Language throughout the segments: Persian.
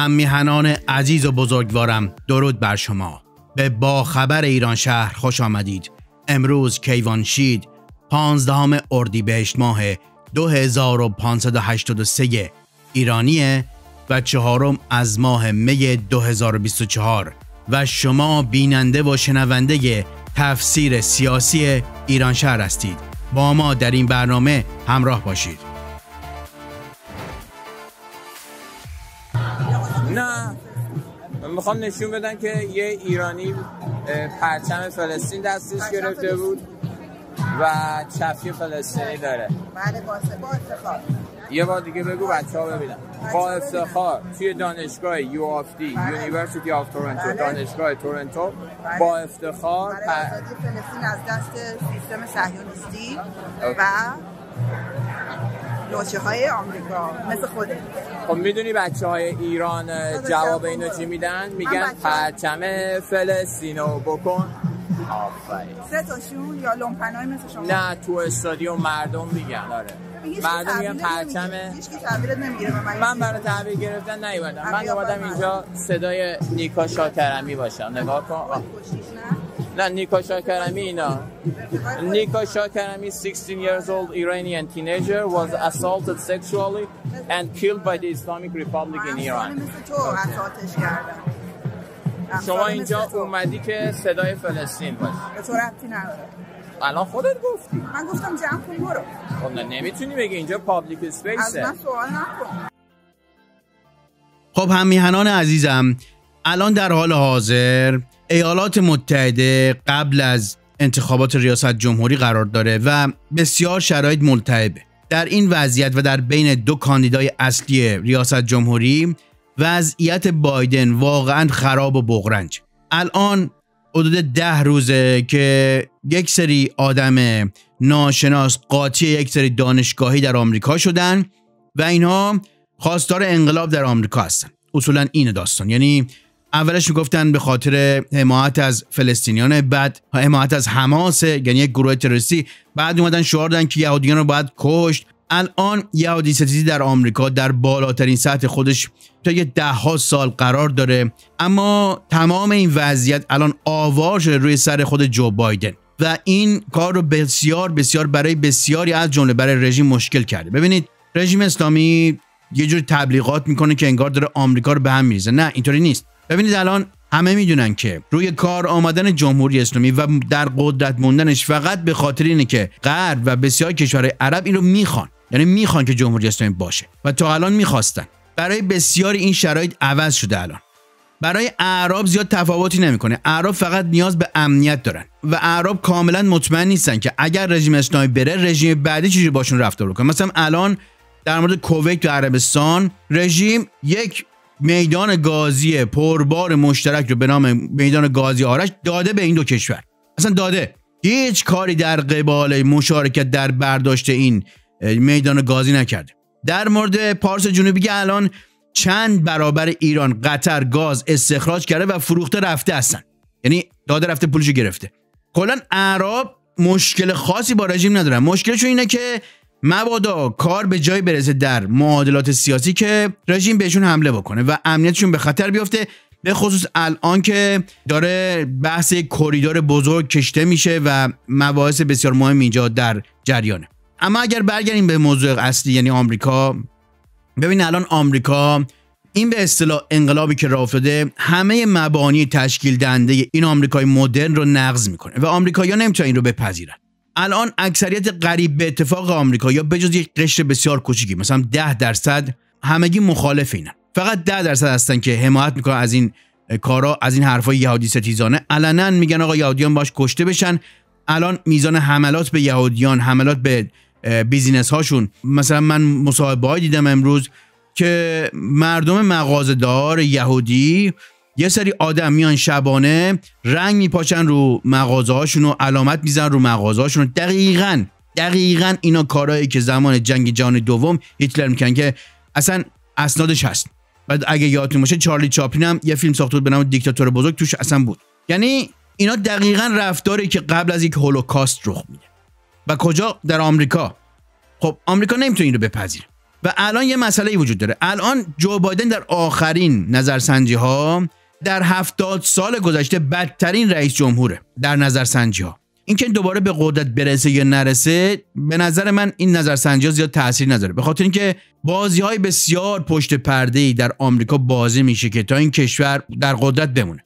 هم میهنان عزیز و بزرگوارم درود بر شما. به با خبر ایران شهر خوش آمدید. امروز کیوانشید 15 اردیبهشت ماه 2583 ایرانیه و چهارم از ماه می 2024 و شما بیننده و شنونده تفسیر سیاسی ایران شهر هستید. با ما در این برنامه همراه باشید. می‌خوام نشون بدن که یه ایرانی پرچم فلسطین دستش گرفته بود و چفیه فلسطینی داره. بله با افتخار. یه بار دیگه بگو بچه ها ببینم با افتخار توی دانشگاه U of T University of Toronto دانشگاه تورنتو با افتخار برای آزادی فلسطین از دست سیستم صهیونیستی و نوچه های آمریکا مثل خوده خب می‌دونی بچه های ایران جواب اینو چی میدن؟ میگن پرچم فلسطینو بکن. سه تاشون یا لومپنای مثل شما؟ نه تو استادیوم مردم میگن آره. مردم میگن پرچم من برای تحویل گرفتن نیومدم. من اومدم. اینجا صدای نیکا شاکرمی باشم. نگاه کن. نه نیکا شاکرمی اینا. نیکا شاکرمی 16 years old Iranian teenager was assaulted sexually and killed by the Islamic Republic in Iran. شما اینجا. اومدی که صدای فلسطین باشی. به تو ربطی نداره. الان خودت گفتی. من گفتم جمع کن برو. خب نه نمی‌تونی بگی اینجا پابلیک از اسپیسه من سوال نکن. خب هم میهنان عزیزم الان در حال حاضر ایالات متحده قبل از انتخابات ریاست جمهوری قرار داره و بسیار شرایط ملتهبه. در این وضعیت و در بین دو کاندیدای اصلی ریاست جمهوری وضعیت بایدن واقعا خراب و بغرنج. الان حدود ده روزه که یک سری آدم ناشناس قاطی یک سری دانشگاهی در آمریکا شدن و اینها خواستار انقلاب در آمریکا هستن. اصولا این داستان. یعنی اولش می‌گفتن به خاطر حمایت از فلسطینیان بعد حمایت از حماس یعنی یک گروه تروریستی. بعد اومدن شعار دادن که یهودیان رو باید کشت. الان یهودی ستیزی در آمریکا در بالاترین سطح خودش تا یه ده ها سال قرار داره. اما تمام این وضعیت الان آوار روی سر خود جو بایدن. و این کار رو بسیار بسیار برای بسیاری از جمله برای رژیم مشکل کرده. ببینید رژیم اسلامی یه جور تبلیغات می‌کنه که انگار داره آمریکا رو به هم میریزه. نه اینطوری نیست. ببینید الان همه می‌دونن که روی کار آمدن جمهوری اسلامی و در قدرت موندنش فقط به خاطر اینه که غرب و بسیار کشورهای عرب این رو می‌خوان. یعنی می‌خوان که جمهوری اسلامی باشه و تا الان می‌خواستن. برای بسیاری این شرایط عوض شده الان. برای اعراب زیاد تفاوتی نمی‌کنه. اعراب فقط نیاز به امنیت دارن و اعراب کاملا مطمئن نیستن که اگر رژیم اسلامی بره رژیم بعدی چجوری باشون رفتار بکنه؟ مثلا الان در مورد کویت و عربستان رژیم یک میدان گازی پربار مشترک رو به نام میدان گازی آرش داده به این دو کشور. اصلا داده. هیچ کاری در قبال مشارکت در برداشت این میدان گازی نکرده. در مورد پارس جنوبی که الان چند برابر ایران قطر گاز استخراج کرده و فروخته رفته هستن. یعنی داده رفته پولشو گرفته. کلا اعراب مشکل خاصی با رژیم ندارن. مشکلشون اینه که مبادا کار به جای برسه در معادلات سیاسی که رژیم بهشون حمله بکنه و امنیتشون به خطر بیفته به خصوص الان که داره بحث کریدور بزرگ کشته میشه و مباحث بسیار مهم اینجا در جریانه. اما اگر برگردیم به موضوع اصلی یعنی آمریکا ببین الان آمریکا این به اصطلاح انقلابی که راه افتاده همه مبانی تشکیل دهنده این آمریکای مدرن رو نقض می‌کنه و آمریکایی‌ها نمی‌تونن این رو بپذیرن. الان اکثریت قریب به اتفاق آمریکا یا بجز یک قشر بسیار کوچیکی مثلا 10 درصد همگی مخالف اینن. فقط 10 درصد هستن که حمایت می‌کنن از این کارا از این حرفای یهودی ستیزانه. علنا میگن آقا یهودیان باش کشته بشن. الان میزان حملات به یهودیان حملات به business هاشون مثلا من مصاحبه دیدم امروز که مردم مغازه‌دار یهودی یه سری آدم میان شبانه رنگ میپاشن رو مغازه هاشون و علامت میزنن رو مغازه هاشون دقیقا دقیقا اینا کارهایی که زمان جنگ جهانی دوم هیتلر میکردن که اصلا اسنادش هست. بعد اگه یادتون باشه چارلی چاپلین هم یه فیلم ساخته بود به نام دیکتاتور بزرگ توش اصلا بود. یعنی اینا دقیقا رفتاری که قبل از یک هولوکاست رخ میده. و کجا؟ در آمریکا. خب آمریکا نمی‌تونه این رو بپذیره. و الان یه مسئله وجود داره. الان جو بایدن در آخرین نظرسنجی ها در هفتاد سال گذشته بدترین رئیس جمهوره در نظرسنجی ها. اینکه دوباره به قدرت برسه یا نرسه به نظر من این نظرسنجی ها زیاد تاثیر نداره. به خاطر اینکه بازی های بسیار پشت پرده ای در آمریکا بازی میشه که تا این کشور در قدرت بمونه.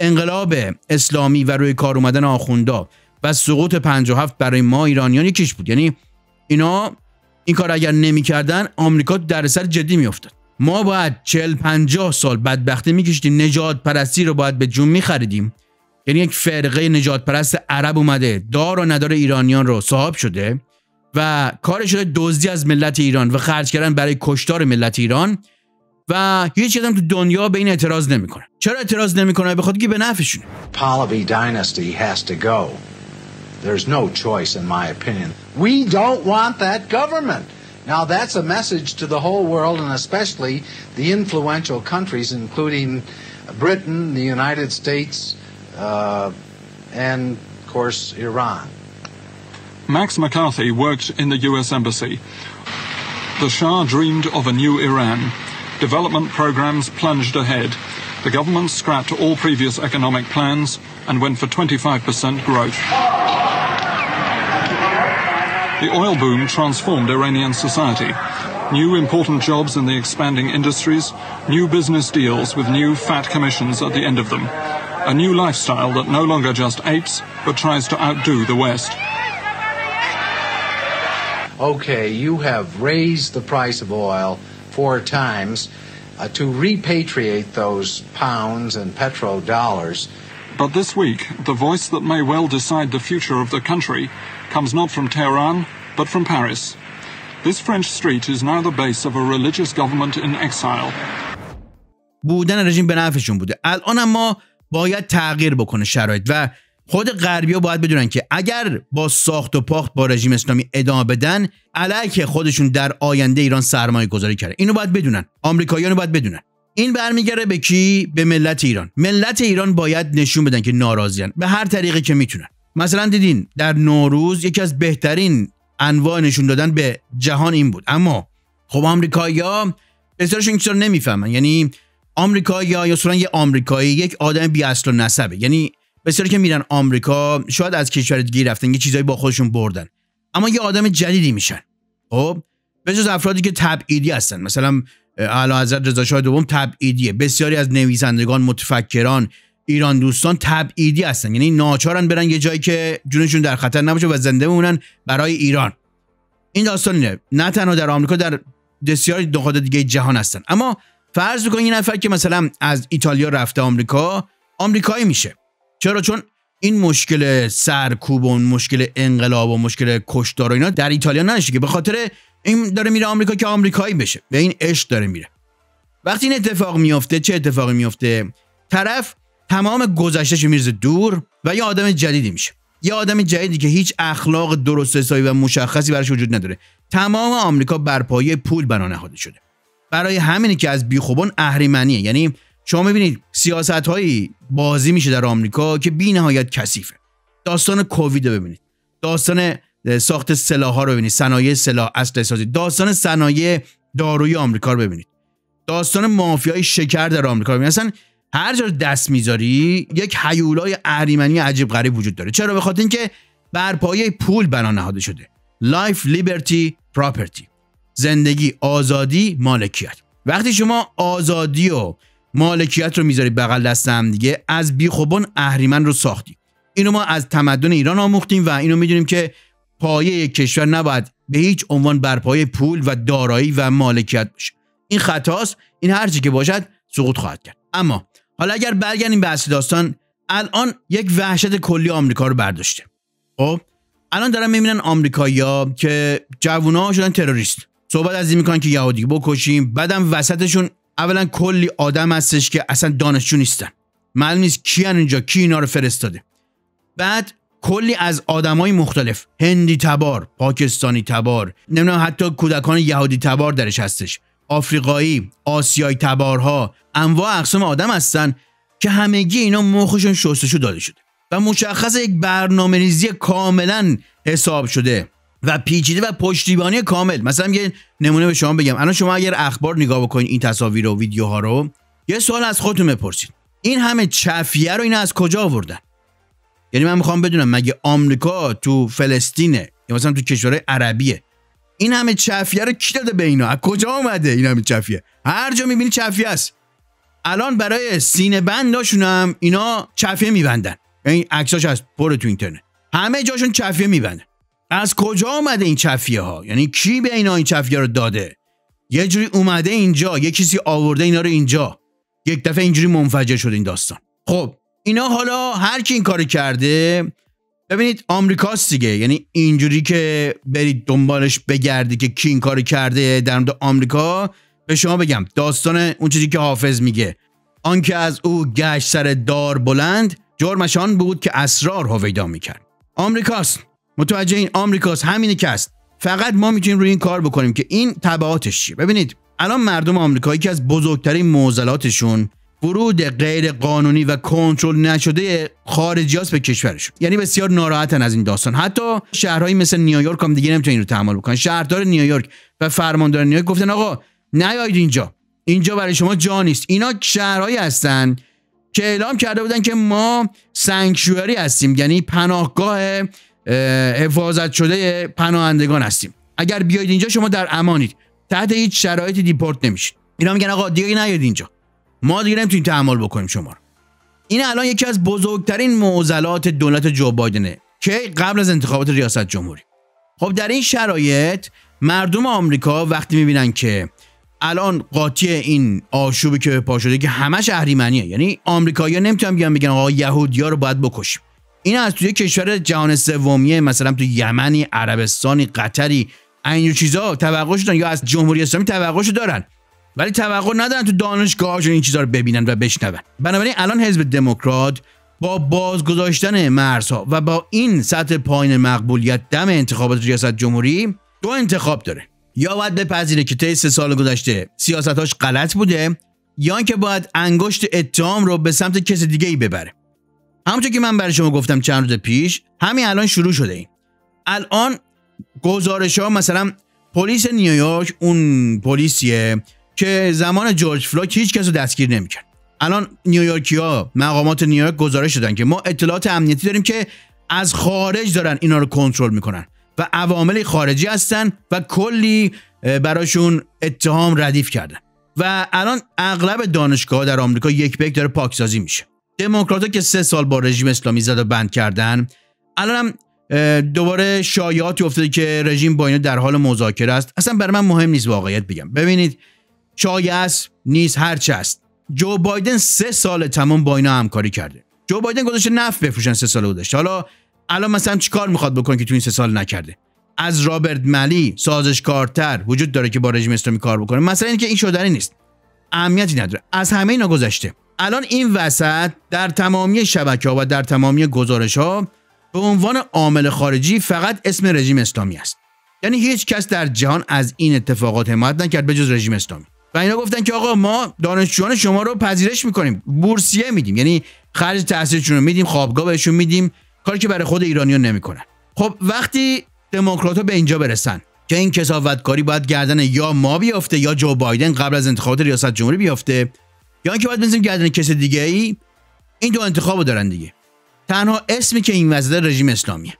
انقلاب اسلامی و روی کار اومدن آخوندا و سقوط 57 برای ما ایرانیان یکیش بود. یعنی اینا این کار اگر نمی‌کردن آمریکا در سر جدی میافتاد. ما باید 40 50 سال بدبختی میکشیدیم نجات پرستی رو باید به جون میخریدیم یعنی یک فرقه نجات پرست عرب اومده دار و ندار ایرانیان رو صاحب شده و کار شده دزدی از ملت ایران و خرج کردن برای کشتار ملت ایران و هیچ هم تو دنیا به این اعتراض نمی‌کنه چرا اعتراض نمی‌کنه به خاطر که به نفعشونه Pahlavi dynasty has to go. There's no choice in my opinion. We don't want that government. Now that's a message to the whole world and especially the influential countries including Britain, the United States, uh, and of course Iran. Max McCarthy worked in the US Embassy. The Shah dreamed of a new Iran. Development programs plunged ahead. The government scrapped all previous economic plans and went for 25% growth. The oil boom transformed Iranian society. New important jobs in the expanding industries, new business deals with new fat commissions at the end of them. A new lifestyle that no longer just apes, but tries to outdo the West. Okay, you have raised the price of oil four times uh, to repatriate those pounds and petrodollars. But this week, the voice that may well decide the future of the country comes not from Tehran, but from Paris. This French street is now the base of a religious government in exile. بودن رژیم به نفعشون بوده. الان اما باید تغییر بکنه شرایط و خود غربیا باید بدونن که اگر با ساخت و پاخت با رژیم اسلامی ادامه بدن علیک خودشون در آینده ایران سرمایه گذاری کرده. اینو باید بدونن. آمریکاییان باید بدونن. این برمیگره به کی؟ به ملت ایران. ملت ایران باید نشون بدن که ناراضیان به هر طریقی که می‌تونن. مثلا دیدین در نوروز یکی از بهترین انواع نشون دادن به جهان این بود. اما خب آمریکایی‌ها بسیارشون چیزا نمی‌فهمن. یعنی آمریکایی‌ها یا اصولا یه آمریکایی یک آدم بی اصل و نسبه. یعنی بسیاری که میرن آمریکا شاید از کشور دیگه رفتن یه چیزایی با خودشون بردن. اما یه آدم جدیدی میشن. خب؟ به جز افرادی که تبعیدی هستن. مثلا اعلی حضرت رضا شاه دوم تبعیدیه. بسیاری از نویسندگان متفکران ایران دوستان تبعیدی هستن. یعنی ناچارن برن یه جایی که جونشون در خطر نباشه و زنده بمونن برای ایران. این داستان اینه. نه تنها در آمریکا در بسیاری نقاط دیگه جهان هستن. اما فرض بکن یه نفر که مثلا از ایتالیا رفته آمریکا آمریکایی میشه. چرا؟ چون این مشکل سرکوب و مشکل انقلاب و مشکل کشتار و اینا در ایتالیا نشه که به خاطر این داره میره آمریکا که آمریکایی بشه. به این عشق داره میره. وقتی این اتفاق میفته چه اتفاقی میفته طرف تمام گذشتهش میرزه دور و یه آدم جدیدی میشه. یه آدم جدیدی که هیچ اخلاق درست حسابی و مشخصی براش وجود نداره. تمام آمریکا بر پایه پول بنا نهاده شده. برای همینی که از بیخوبان اهریمنیه. یعنی شما می‌بینید سیاست هایی بازی میشه در آمریکا که بی نهایت کثیفه. داستان کووید رو ببینید. داستان ساخت سلاح ها رو ببینید. صنایع سلاح اسلحه سازی. داستان صنایع داروی آمریکا رو ببینید. داستان مافیای شکر در آمریکا رو ببینید. اصلا هر جا دست می‌ذاری یک حیولای اهریمنی عجیب غریب وجود داره. چرا؟ به خاطر اینکه بر پایه پول بنا نهاده شده. life liberty property زندگی آزادی مالکیت. وقتی شما آزادی و مالکیت رو می‌ذاری بغل دست هم دیگه از بیخ و بن اهریمن رو ساختی. اینو ما از تمدن ایران آموختیم و اینو می‌دونیم که پایه کشور نباید به هیچ عنوان بر پایه پول و دارایی و مالکیت باشه. این خطاست این هرچی که باشد سقوط خواهد کرد. اما حالا اگر برگردیم به اصل داستان الان یک وحشت کلی آمریکا رو برداشته. خب؟ الان دارن می‌بینن آمریکایی‌ها که جوونا شدن تروریست. صحبت از این می‌کنن که یهودی بکشیم. بعدم وسطشون اولا کلی آدم هستش که اصلا دانشجو نیستن. معلوم نیست کیان اینجا کی اینا رو فرستاده. بعد کلی از آدمای مختلف هندی تبار پاکستانی تبار نمی‌دونم حتی کودکان یهودی تبار درش هستش. آفریقایی آسیایی تبارها انواع اقسام آدم هستن که همگی اینا مخشون شستشو داده شده و مشخص یک برنامه ریزی کاملا حساب شده و پیچیده و پشتیبانی کامل. مثلا یه نمونه به شما بگم. الان شما اگر اخبار نگاه بکنید این تصاویر و ویدیوها رو یه سوال از خودتون بپرسید. این همه چفیه رو این از کجا آوردن؟ یعنی من می‌خوام بدونم مگه آمریکا تو فلسطینه یا مثلا تو کشورهای عربیه این همه چفیه رو کی داده به اینا؟ از کجا آمده این همه چفیه؟ هر جا می‌بینی چفیه است. الان برای سینه بنداشون هم اینا چفیه میبندن. این عکساش از پر تو اینترنت. همه جاشون چفیه میبندن. از کجا آمده این چفیه ها یعنی کی به اینا این چفیه رو داده؟ یه جوری اومده اینجا یه کسی آورده اینا رو اینجا. یک دفعه اینجوری منفجر شد این داستان. خب اینا حالا هر کی این کار کرده ببینید آمریکاست دیگه. یعنی اینجوری که برید دنبالش بگردی که کی این کار کرده در مورد آمریکا به شما بگم داستان اون چیزی که حافظ میگه. آنکه از او گشت سر دار بلند جرمشان بود که اسرار هویدا می‌کرد. آمریکاست. متوجه این آمریکاست. همینی که است. فقط ما می‌تونیم روی این کار بکنیم که این تبعاتش چیه؟ ببینید الان مردم آمریکایی که از بزرگترین معضلاتشون ورود غیر قانونی و کنترل نشده خارجی به کشورشون. یعنی بسیار ناراحتن از این داستان. حتی شهرهایی مثل نیویورک هم دیگه نمی‌تونن رو تحمل بکنن. شهردار نیویورک و فرماندار نیویورک گفتن آقا نیایید اینجا. اینجا برای شما جا نیست. اینا شهرهایی هستن که اعلام کرده بودن که ما سنگشوری هستیم. یعنی پناهگاه حفاظت شده پناهندگان هستیم. اگر بیاید اینجا شما در امانید. تحت هیچ شرایطی دیپورت نمیشید. اینا میگن آقا دیگه نیاید اینجا. ما دیگه نمی‌تونیم تحمل بکنیم شما رو. این الان یکی از بزرگترین معضلات دولت جو بایدنه که قبل از انتخابات ریاست جمهوری. خب در این شرایط مردم آمریکا وقتی می‌بینن که الان قاطی این آشوبی که پا شده که همش اهریمنیه یعنی آمریکایی‌ها نمی‌تونن بیان بگن آقا یهودیا رو باید بکشیم. این از توی کشور جهان سومیه مثلا تو یمنی عربستانی قطری این چیزا توقعش دارن یا از جمهوری اسلامی توقعش دارن ولی توقع ندارن تو دانشگاهشون این چیزا رو ببینن و بشنون. بنابراین الان حزب دموکرات با بازگذاشتن مرزها و با این سطح پایین مقبولیت دم انتخابات ریاست جمهوری دو انتخاب داره. یا باید بپذیره که طی سه سال گذشته سیاستاش غلط بوده یا اینکه باید انگشت اتهام رو به سمت کس دیگه ای ببره. همونطور که من برای شما گفتم چند روز پیش همین الان شروع شده این. الان گزارش ها مثلا پلیس نیویورک اون پلیسیه که زمان جورج فلوید هیچ کس دستگیر نمی‌کرد. الان نیویورکی ها مقامات نیویورک گزارش دادن که ما اطلاعات امنیتی داریم که از خارج دارن اینا رو کنترل می‌کنن و عوامل خارجی هستن و کلی براشون اتهام ردیف کردن. و الان اغلب دانشگاه در آمریکا یک به یک داره پاکسازی میشه. دموکراتها که سه سال با رژیم اسلامی زد و بند کردن الان هم دوباره شایعاتی افتاده که رژیم با اینا در حال مذاکره است. اصلا برای من مهم نیست واقعیت بگم. ببینید شایعه است نیست هرچه است. جو بایدن سه سال تمام با اینا همکاری کرده. جو بایدن گذاشته نفت بفروشن سه سال گذشته. حالا الان مثلا چیکار می‌خواد بکنه که تو این سه سال نکرده؟ از رابرت ملی سازشکارتر وجود داره که با رژیم اسلامی کار بکنه. مثلا اینکه این شدنی نیست. اهمیتی نداره. از همه اینا گذشته. الان این وسط در تمامی شبکه ها و در تمامی گزارش ها به عنوان عامل خارجی فقط اسم رژیم اسلامی است. یعنی هیچ کس در جهان از این اتفاقات حمایت نکرد به جز رژیم اسلامی. و اینا گفتن که آقا ما دانشجویان شما رو پذیرش می‌کنیم. بورسیه میدیم. یعنی خرج تحصیلشون رو میدیم خوابگاه بهشون میدیم. کاری که برای خود ایرانیان نمی‌کنن. خب وقتی دموکرات به اینجا برسن که این کسافتکاری باید گردن یا ما بیافته یا جو بایدن قبل از انتخابات ریاست جمهوری بیافته یا اینکه باید بنزیم گردن کس دیگه ای این دو انتخاب دارن دیگه. تنها اسمی که این وزده رژیم اسلامیه.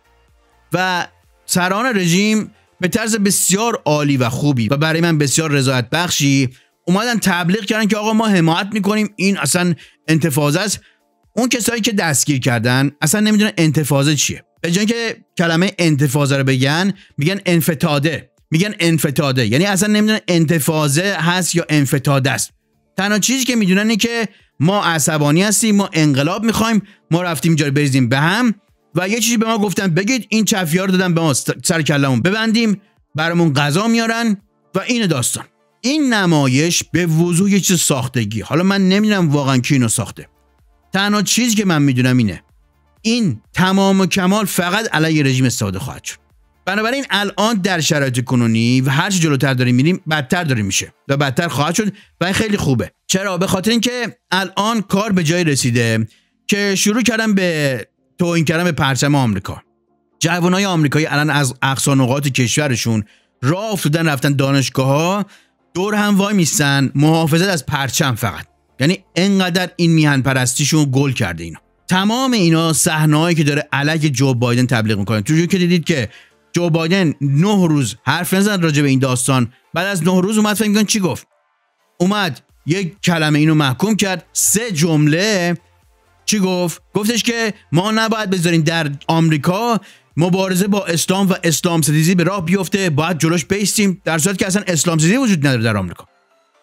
و سران رژیم به طرز بسیار عالی و خوبی و برای من بسیار رضایت بخشی. اومدن تبلیغ کردن که آقا ما حمایت می‌کنیم. این اصلا انتفاضه است. اون کسایی که دستگیر کردن اصلا نمی‌دونن انتفاضه چیه. به جای که کلمه انتفاضه رو بگن میگن انفتاده میگن انفتاده یعنی اصلا نمی‌دونن انتفاضه هست یا انفتاده است. تنها چیزی که می‌دونن اینه که ما عصبانی هستیم ما انقلاب می‌خوایم ما رفتیم اینجا بریزیم به هم. و یه چیزی به ما گفتن بگید این چفیار دادن به ما سر کلمون ببندیم برامون غذا میارن و این داستان. این نمایش به وضوح یه چیز ساختگی. حالا من نمی‌دونم واقعا کی اینو ساخته. تنها چیزی که من می‌دونم اینه. این تمام و کمال فقط علیه رژیم استفاده خواهد شد. بنابراین الان در شرایط کنونی و هر چی جلوتر داریم میریم بدتر داریم میشه و بدتر خواهد شد و این خیلی خوبه. چرا؟ به خاطر اینکه الان کار به جای رسیده که شروع کردن به توهین کردن به پرچم آمریکا. جوانای آمریکایی الان از اقصا نقاط کشورشون راه افتادن رفتن دانشگاه ها دور هم وای میستن محافظت از پرچم فقط. یعنی انقدر این میهن پرستیشون گل کرده اینا. تمام اینا صحنه‌ای که داره علیه جو بایدن تبلیغ می‌کنه. تو که دیدید که جو بایدن نه روز حرف نزد راجع به این داستان بعد از نه روز اومد فکر چی گفت؟ اومد یک کلمه اینو محکوم کرد سه جمله چی گفت؟ گفتش که ما نباید بذاریم در آمریکا مبارزه با اسلام و اسلام ستیزی به راه بیفته باید جلوش بیستیم در صورتی که اصلا اسلام ستیزی وجود نداره در آمریکا.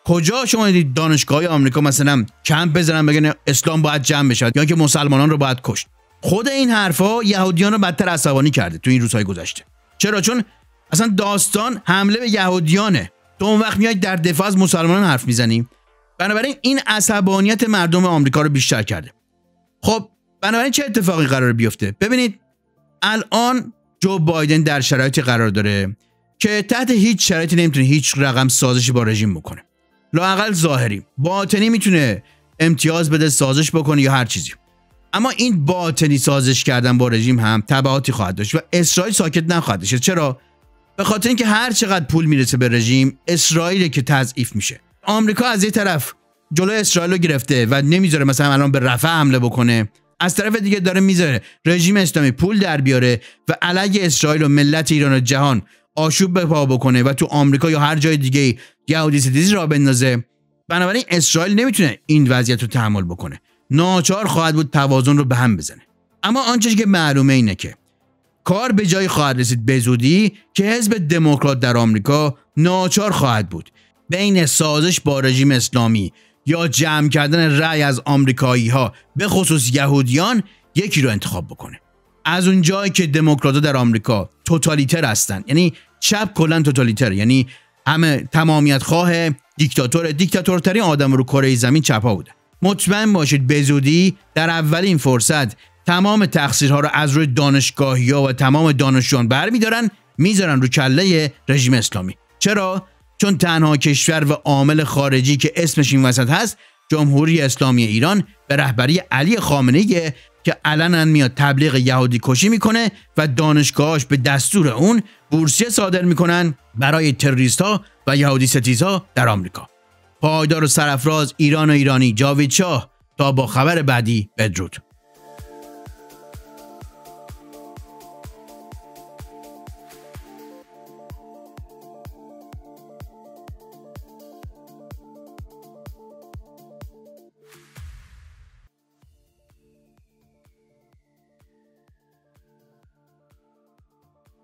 کجا شما دیدید دانشگاه آمریکا مثلا کمپ بزنن بگن اسلام باید جمع بشه یا که مسلمانان رو باید کشت؟ خود این حرفا یهودیان رو بدتر عصبانی کرده تو این روزهای گذشته. چرا؟ چون اصلا داستان حمله به یهودیانه. تو اون وقت میای در دفاع از مسلمانان حرف می‌زنی. بنابراین این عصبانیت مردم آمریکا رو بیشتر کرده. خب بنابراین چه اتفاقی قرار بیفته؟ ببینید الان جو بایدن در شرایطی قرار داره که تحت هیچ شرایطی نمی‌تونه هیچ رقم سازشی با رژیم بکنه. لاقل ظاهری. باطنی می‌تونه امتیاز بده سازش بکنه یا هر چیزی. اما این باطنی سازش کردن با رژیم هم تبعاتی خواهد داشت و اسرائیل ساکت نخواهد داشت. چرا؟ به خاطر اینکه هر چقدر پول می‌رسه به رژیم اسرائیل که تضعیف میشه. آمریکا از یه طرف جلو اسرائیل رو گرفته و نمی‌ذاره مثلا الان به رفع حمله بکنه. از طرف دیگه داره می‌ذاره. رژیم اسلامی پول در بیاره و علیه اسرائیل و ملت ایران و جهان آشوب به پا بکنه و تو آمریکا یا هر جای دیگه یهودی ستیزی را بندازه. بنابراین اسرائیل نمی‌تونه این وضعیت رو تحمل بکنه. ناچار خواهد بود توازن رو به هم بزنه. اما آنچه که معلومه اینه که کار به جای خواهد رسید به زودی که حزب دموکرات در آمریکا ناچار خواهد بود. بین سازش با رژیم اسلامی یا جمع کردن رأی از آمریکایی ها به خصوص یهودیان یکی رو انتخاب بکنه. از اون جایی که دموکرات در آمریکا توتالیتر هستن. یعنی چپ کلا توتالیتر یعنی همه تمامیت خواه دیکتاتور دیکتاتورترین آدم رو کره زمین چپا بوده مطمئن باشید به زودی در اولین فرصت تمام تقصیرها رو از روی دانشگاهی و تمام دانشجویان برمیدارن می‌ذارن رو کله رژیم اسلامی. چرا؟ چون تنها کشور و عامل خارجی که اسمش این وسط هست جمهوری اسلامی ایران به رهبری علی خامنه که علنا میاد تبلیغ یهودی کشی می‌کنه و دانشگاهاش به دستور اون بورسیه صادر می‌کنن برای تروریست ها و یهودی ستیزها در آمریکا. پایدار و سرفراز ایران و ایرانی جاوید شاه تا با خبر بعدی بدرود